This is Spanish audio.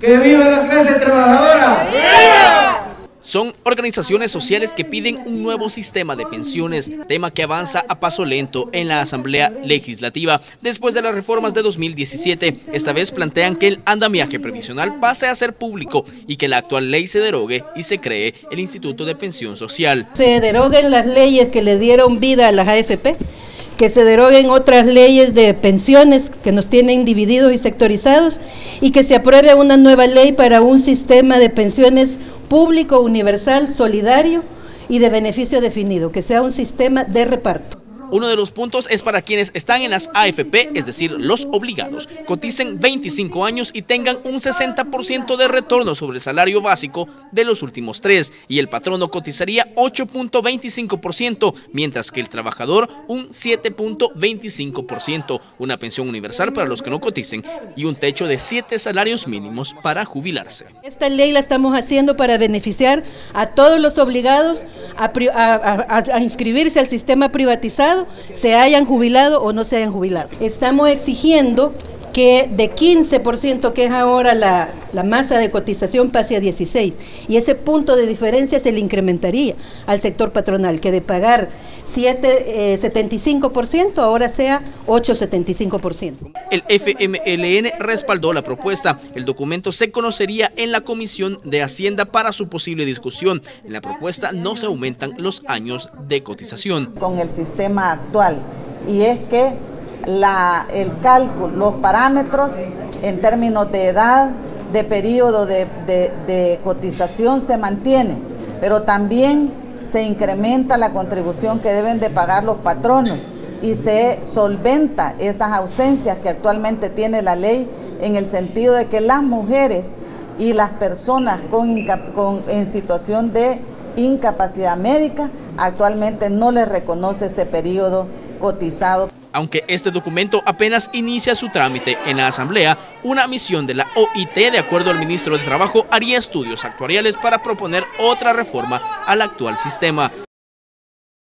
¡Que viva la clase trabajadora! Son organizaciones sociales que piden un nuevo sistema de pensiones, tema que avanza a paso lento en la Asamblea Legislativa. Después de las reformas de 2017, esta vez plantean que el andamiaje previsional pase a ser público y que la actual ley se derogue y se cree el Instituto de Pensión Social. Se deroguen las leyes que le dieron vida a las AFP que se deroguen otras leyes de pensiones que nos tienen divididos y sectorizados y que se apruebe una nueva ley para un sistema de pensiones público, universal, solidario y de beneficio definido, que sea un sistema de reparto. Uno de los puntos es para quienes están en las AFP, es decir, los obligados, coticen 25 años y tengan un 60% de retorno sobre el salario básico de los últimos tres, y el patrono cotizaría 8.25%, mientras que el trabajador un 7.25%, una pensión universal para los que no coticen y un techo de 7 salarios mínimos para jubilarse. Esta ley la estamos haciendo para beneficiar a todos los obligados a, a inscribirse al sistema privatizado se hayan jubilado o no se hayan jubilado. Estamos exigiendo que de 15% que es ahora la, masa de cotización pase a 16 y ese punto de diferencia se le incrementaría al sector patronal, que de pagar 7,75% eh, ahora sea 8,75%. El FMLN respaldó la propuesta. El documento se conocería en la Comisión de Hacienda para su posible discusión. En la propuesta no se aumentan los años de cotización. Con el sistema actual y es que el cálculo, los parámetros en términos de edad, de periodo de, cotización se mantiene, pero también se incrementa la contribución que deben de pagar los patronos y se solventa esas ausencias que actualmente tiene la ley en el sentido de que las mujeres y las personas en situación de incapacidad médica actualmente no les reconoce ese periodo cotizado aunque este documento apenas inicia su trámite en la Asamblea, una misión de la OIT, de acuerdo al ministro de Trabajo, haría estudios actuariales para proponer otra reforma al actual sistema.